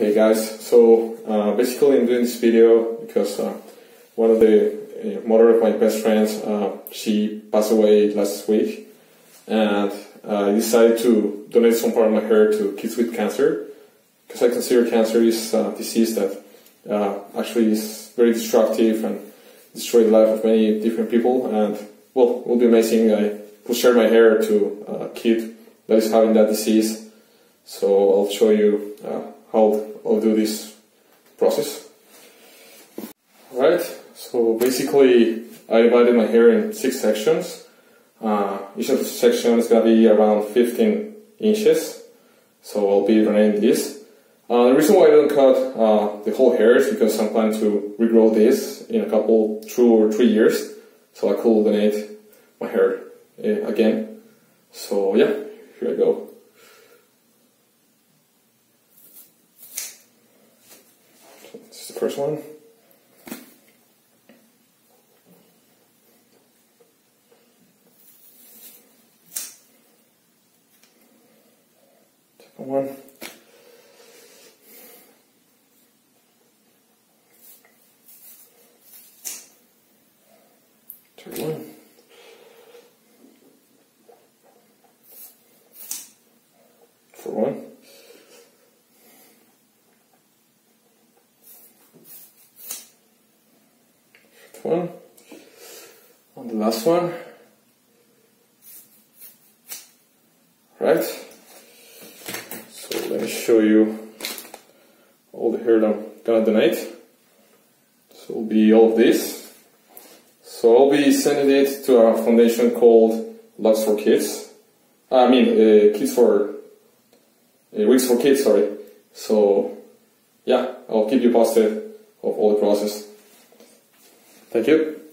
Hey guys, so uh, basically I'm doing this video because uh, one of the uh, mother of my best friends, uh, she passed away last week and uh, I decided to donate some part of my hair to kids with cancer because I consider cancer is a disease that uh, actually is very destructive and destroy the life of many different people and well, it will be amazing. I will share my hair to a kid that is having that disease so I'll show you how I'll do this process. Alright, so basically I divided my hair in six sections. Uh, each of the sections is gonna be around 15 inches. So I'll be running this. Uh, the reason why I don't cut uh, the whole hair is because I'm planning to regrow this in a couple, two or three years. So I could donate my hair uh, again. So yeah, here I go. This is the first one. Second one. Third one. Fourth one. One. On the last one. Right. So let me show you all the hair that I'm gonna donate. So it'll be all of this. So I'll be sending it to a foundation called Locks for Kids. I mean, uh, Kids for uh, Wigs for Kids. Sorry. So yeah, I'll keep you posted of all the process. Thank you.